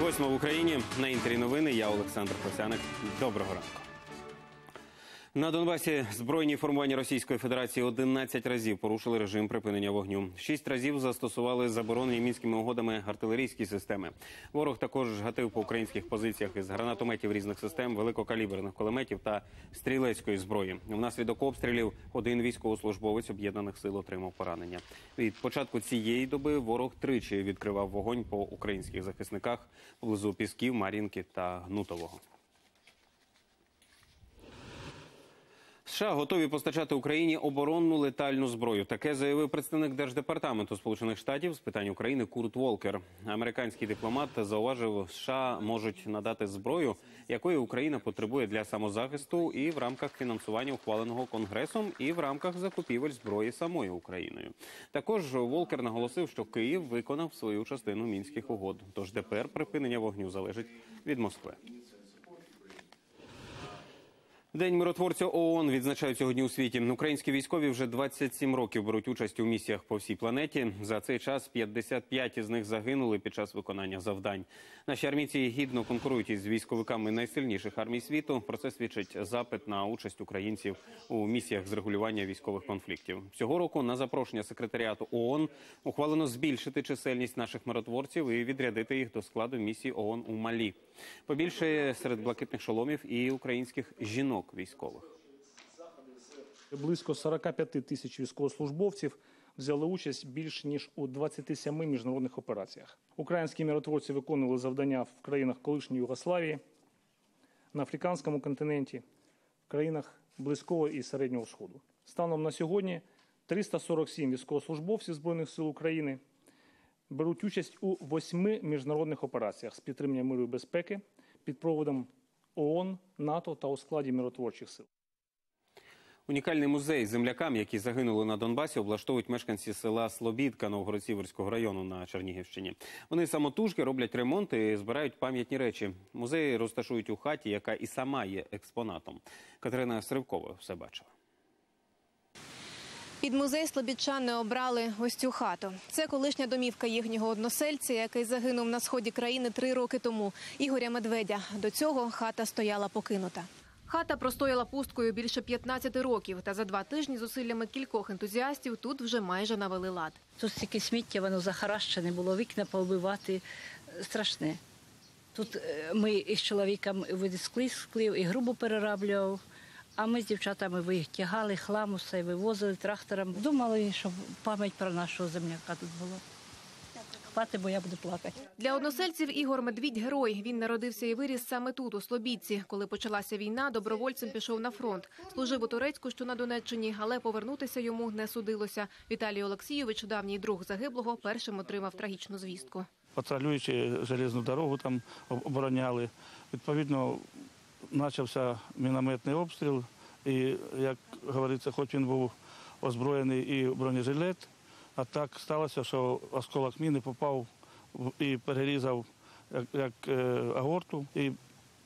Восьма в Україні на інтері новини. Я Олександр Косяник. Доброго ранку. На Донбасі збройні формування Російської Федерації 11 разів порушили режим припинення вогню. Шість разів застосували заборонені мінськими угодами артилерійські системи. Ворог також гатив по українських позиціях із гранатометів різних систем, великокаліберних кулеметів та стрілецької зброї. Внаслідок обстрілів один військовослужбовець об'єднаних сил отримав поранення. Від початку цієї доби ворог тричі відкривав вогонь по українських захисниках поблизу Пісків, Мар'їнки та Гнутового. США готові постачати Україні оборонну летальну зброю. Таке заявив представник держдепартаменту Сполучених Штатів з питань України Курт Волкер. Американський дипломат зауважив, США можуть надати зброю, якої Україна потребує для самозахисту, і в рамках фінансування ухваленого конгресом, і в рамках закупівель зброї самою Україною. Також Волкер наголосив, що Київ виконав свою частину мінських угод. Тож тепер припинення вогню залежить від Москви. День миротворця ООН відзначають сьогодні у світі. Українські військові вже 27 років беруть участь у місіях по всій планеті. За цей час 55 із них загинули під час виконання завдань. Наші армійці гідно конкурують із військовиками найсильніших армій світу. Про це свідчить запит на участь українців у місіях з регулювання військових конфліктів. Цього року на запрошення секретаріату ООН ухвалено збільшити чисельність наших миротворців і відрядити їх до складу місії ООН у Малі. Побільше серед блакитних шоломів і українських жінок військових. Близько 45 тисяч військовослужбовців взяли участь більш ніж у 27 міжнародних операціях. Українські миротворці виконували завдання в країнах колишньої Югославії, на африканському континенті, в країнах Близького і Середнього Сходу. Станом на сьогодні 347 військовослужбовців Збройних сил України беруть участь у восьми міжнародних операціях з підтримання миру і безпеки під проводом ООН, НАТО та у складі миротворчих сил. Унікальний музей землякам, які загинули на Донбасі, облаштовують мешканці села Слобідка Новгород-Сіверського району на Чернігівщині. Вони самотужки роблять ремонт і збирають пам'ятні речі. Музеї розташують у хаті, яка і сама є експонатом. Катерина Сривкова все бачила. Під музей слобідчани обрали ось цю хату. Це колишня домівка їхнього односельця, який загинув на сході країни три роки тому. Ігоря Медведя. До цього хата стояла покинута. Хата простояла пусткою більше 15 років, та за два тижні зусиллями кількох ентузіастів тут вже майже навели лад. Тут стільки сміття, воно захаращене було, вікна повбивати. Страшне. Тут е, ми із чоловіком видискли склив і грубо перераблював, а ми з дівчатами витягали хлам, усе вивозили трактором. Думали, щоб пам'ять про нашого земляка тут була. Хвати, бо я буду плакати. Для односельців Ігор Медвідь герой. Він народився і виріс саме тут, у Слобідці. Коли почалася війна, добровольцем пішов на фронт. Служив у Турецьку, що на Донеччині, але повернутися йому не судилося. Віталій Олексійович, давній друг загиблого, першим отримав трагічну звістку. патрулюючи железну дорогу, там об- обороняли. Відповідно, почався мінометний обстріл, і, як говориться, хоч він був озброєний і бронежилет, а так сталося, що осколок міни попав і перерізав як, як е, агорту, і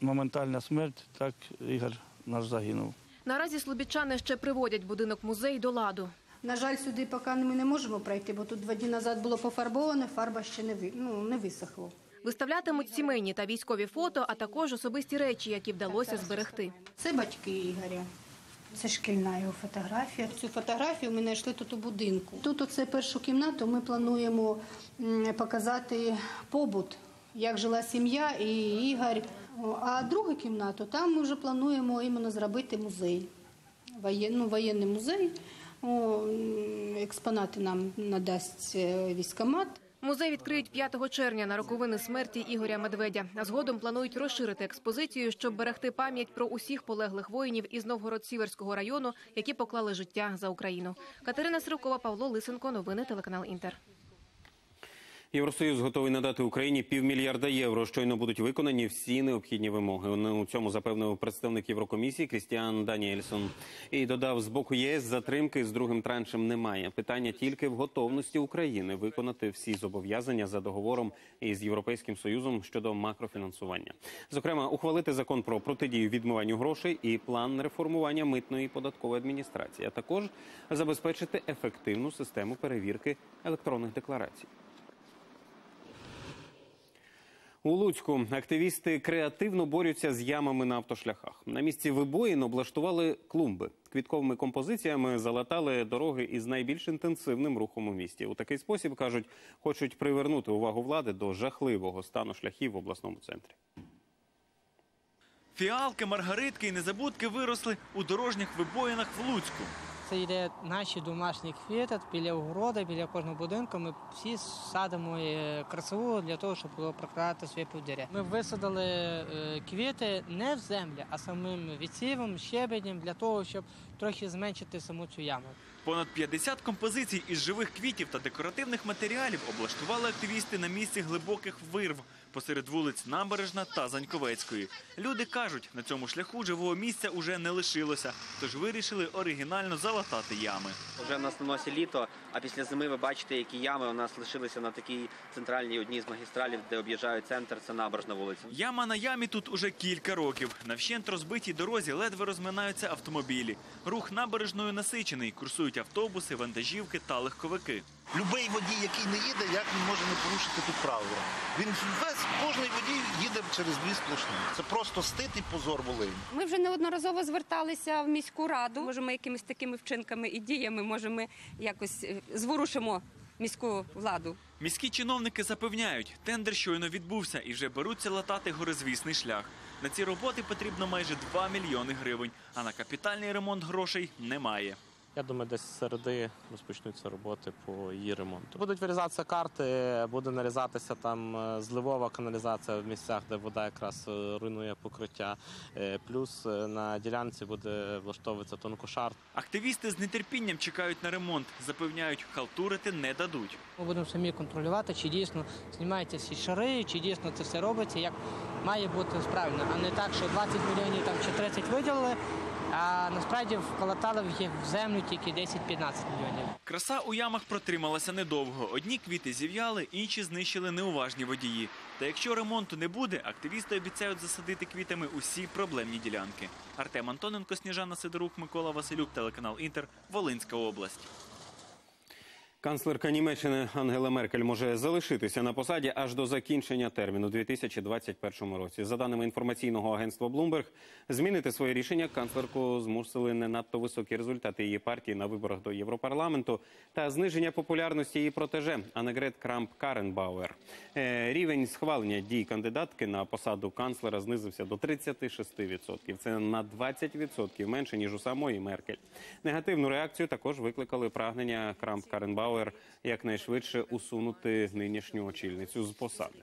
моментальна смерть, так Ігор наш загинув. Наразі слобідчани ще приводять будинок музей до ладу. На жаль, сюди поки ми не можемо пройти, бо тут два дні назад було пофарбоване, фарба ще не ви- ну, не висохла. Виставлятимуть сімейні та військові фото, а також особисті речі, які вдалося зберегти. Це батьки Ігоря. Це шкільна його фотографія. Цю фотографію ми знайшли тут у будинку. Тут оце першу кімнату ми плануємо показати побут, як жила сім'я і Ігор. А другу кімнату там ми вже плануємо іменно зробити музей. Ну, воєнний музей. М, експонати нам надасть військомат. військкомат. Музей відкриють 5 червня на роковини смерті Ігоря Медведя. А згодом планують розширити експозицію, щоб берегти пам'ять про усіх полеглих воїнів із Новгород-Сіверського району, які поклали життя за Україну. Катерина Сирокова, Павло Лисенко. Новини телеканал Інтер. Євросоюз готовий надати Україні півмільярда євро. Щойно будуть виконані всі необхідні вимоги. У цьому запевнив представник Єврокомісії Крістіан Даніельсон. І додав, з боку ЄС затримки з другим траншем немає. Питання тільки в готовності України виконати всі зобов'язання за договором із Європейським Союзом щодо макрофінансування. Зокрема, ухвалити закон про протидію відмиванню грошей і план реформування митної податкової адміністрації, а також забезпечити ефективну систему перевірки електронних декларацій. У Луцьку активісти креативно борються з ямами на автошляхах. На місці вибоїн облаштували клумби. Квітковими композиціями залатали дороги із найбільш інтенсивним рухом у місті. У такий спосіб кажуть, хочуть привернути увагу влади до жахливого стану шляхів в обласному центрі. Фіалки, маргаритки і незабудки виросли у дорожніх вибоїнах в Луцьку. Це йде наші домашні квіти біля огороди, біля кожного будинку. Ми всі садимо е, красиву для того, щоб було прокладати своє повдіря. Ми висадили е, квіти не в землі, а самим відсівом, щебенем для того, щоб трохи зменшити саму цю яму. Понад 50 композицій із живих квітів та декоративних матеріалів облаштували активісти на місці глибоких вирв посеред вулиць Набережна та Заньковецької. Люди кажуть, на цьому шляху живого місця уже не лишилося, тож вирішили оригінально залатати ями. Вже в нас на носі літо, а після зими ви бачите, які ями у нас лишилися на такій центральній одній з магістралів, де об'їжджають центр. Це набережна вулиця. Яма на ямі тут уже кілька років. На вщент розбитій дорозі ледве розминаються автомобілі. Рух набережною насичений, курсують автобуси, вантажівки та легковики. Любий водій, який не їде, як він може не порушити тут правила? Він весь кожний водій їде через дві сплошні. Це просто стид і позор Волині. Ми вже неодноразово зверталися в міську раду. Може, ми якимись такими вчинками і діями, може, ми якось е, зворушимо міську владу. Міські чиновники запевняють, тендер щойно відбувся і вже беруться латати горизвісний шлях. На ці роботи потрібно майже 2 мільйони гривень, а на капітальний ремонт грошей немає. Я думаю, десь з середи розпочнуться роботи по її ремонту. Будуть вирізатися карти, буде нарізатися там е, зливова каналізація в місцях, де вода якраз е, руйнує покриття. Е, Плюс на ділянці буде влаштовуватися тонкошар. Активісти з нетерпінням чекають на ремонт, запевняють, халтурити не дадуть. Ми будемо самі контролювати, чи дійсно знімаються всі шари, чи дійсно це все робиться, як має бути правильно, а не так, що 20 мільйонів там чи 30 виділили, а насправді вколотали в землю тільки 10-15 мільйонів. Краса у ямах протрималася недовго. Одні квіти зів'яли, інші знищили неуважні водії. Та якщо ремонту не буде, активісти обіцяють засадити квітами усі проблемні ділянки. Артем Антоненко, Сніжана Сидорук, Микола Василюк, телеканал Інтер, Волинська область. Канцлерка Німеччини Ангела Меркель може залишитися на посаді аж до закінчення терміну у 2021 році. За даними інформаційного агентства Bloomberg, змінити своє рішення канцлерку змусили не надто високі результати її партії на виборах до Європарламенту та зниження популярності її протеже Анегрет Крамп Каренбауер. Е, Рівень схвалення дій кандидатки на посаду канцлера знизився до 36%. Це на 20% менше ніж у самої Меркель. Негативну реакцію також викликали прагнення Крамп Каренбауер якнайшвидше усунути нинішню очільницю з посади.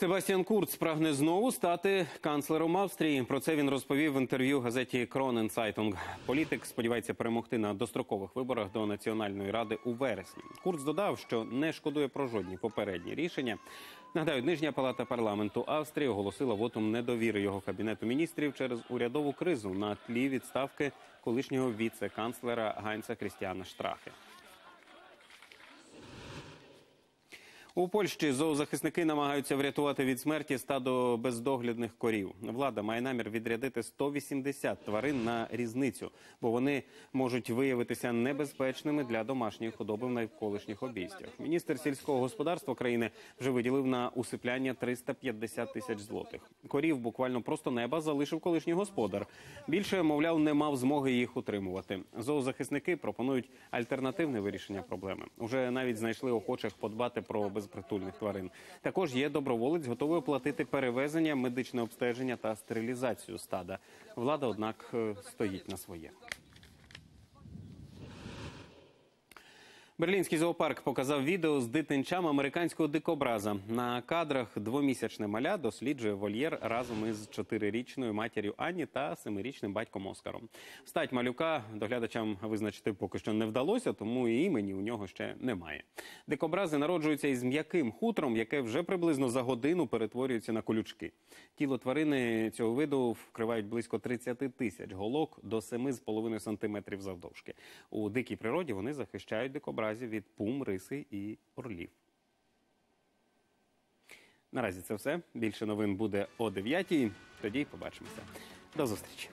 Себастьян Курц прагне знову стати канцлером Австрії. Про це він розповів в інтерв'ю газеті Кроненцайтунг. Політик сподівається перемогти на дострокових виборах до Національної ради у вересні. Курц додав, що не шкодує про жодні попередні рішення. Нагадаю, нижня палата парламенту Австрії оголосила вотум недовіри його кабінету міністрів через урядову кризу на тлі відставки колишнього віце-канцлера Ганса Крістіана Штрахи. У Польщі зоозахисники намагаються врятувати від смерті стадо бездоглядних корів. Влада має намір відрядити 180 тварин на різницю, бо вони можуть виявитися небезпечними для домашньої худоби в навколишніх обійстях. Міністр сільського господарства країни вже виділив на усипляння 350 тисяч злотих. Корів буквально просто неба залишив колишній господар. Більше, мовляв, не мав змоги їх утримувати. Зоозахисники пропонують альтернативне вирішення проблеми. Уже навіть знайшли охочих подбати про безпритульних тварин. Також є доброволець, готовий оплатити перевезення, медичне обстеження та стерилізацію стада. Влада, однак, е, стоїть на своє. Берлінський зоопарк показав відео з дитинчам американського дикобраза. На кадрах двомісячне маля досліджує вольєр разом із чотирирічною матір'ю Анні та семирічним батьком Оскаром. Стать малюка доглядачам визначити поки що не вдалося, тому і імені у нього ще немає. Дикобрази народжуються із м'яким хутром, яке вже приблизно за годину перетворюється на колючки. Тіло тварини цього виду вкривають близько 30 тисяч голок до 7,5 сантиметрів завдовжки. У дикій природі вони захищають дикобразів від пум, риси і орлів. Наразі це все. Більше новин буде о 9 Тоді побачимося. До зустрічі.